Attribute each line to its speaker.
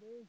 Speaker 1: dude.